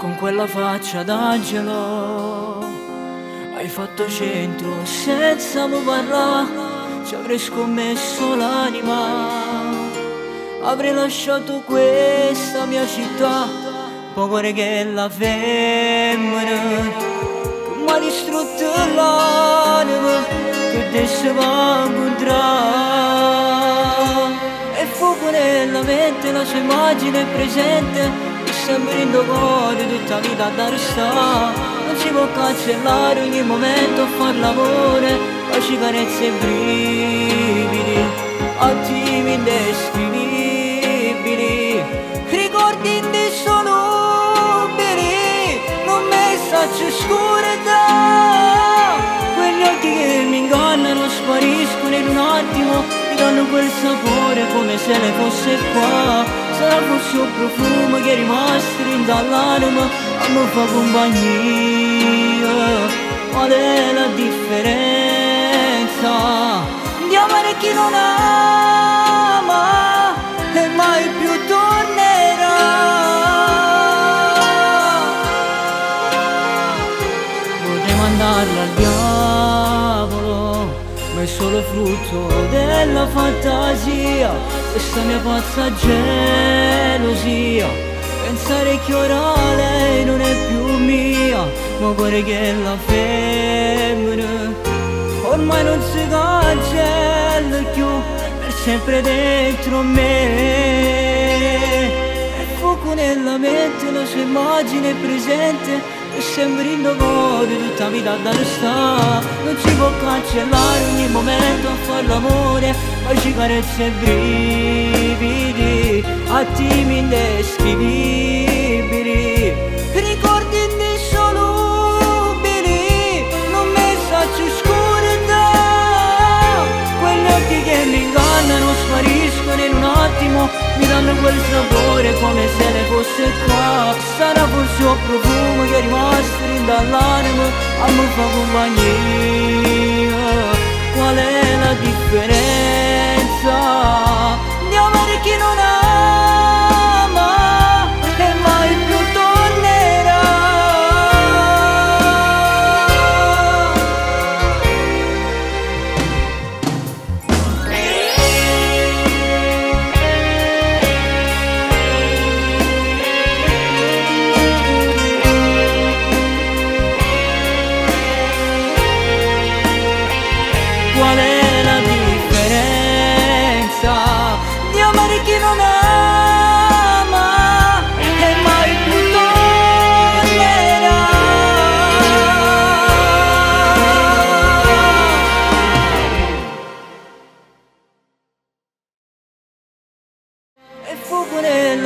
con quella faccia d'angelo. Hai fatto centro senza mu parlare, ci avrei scommesso l'anima. Avrei lasciato questa mia città, poco che la femmina, mi ha distrutto l'anima, che adesso va a incontrare. E fuoco nella mente, la sua immagine è presente, in cuore tutta vita da restare Non si può cancellare ogni momento far l'amore Baci, carezze e brividi quel sapore come se ne fosse qua. Sarà forse un profumo che è rimasto dall'anima a mi fa compagnia. Qual è la differenza di amare chi non ama e mai più tornerà. Potremmo andarla al diavolo ma è solo frutto della fantasia. Questa mia pazza gelosia. Pensare che ora lei non è più mia. Ma cuore che la femmina Ormai non si cancella più Per sempre dentro me. E fuoco nella mente la sua immagine presente sembri in dolore tutta vita da restare Non si può cancellare ogni momento a far l'amore Baci, carezze e brividi Attimi indescrivibili. Ricordi indissolubili Non messaggi oscurità Quegli occhi che mi ingannano spariscono in un attimo Mi danno quel sapore come se ne fosse qua. Sarà forse un profumo rimasto dall'anima A me fa compagnia Qual è la differenza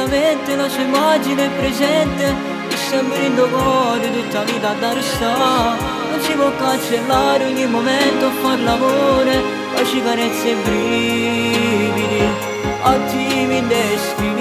fuoco nella mente la sua immagine presente. E sempre in cuore tutta vita da restare. Non si può cancellare ogni momento a far l'amore. Baci, carezze e brividi Attimi indescrivibili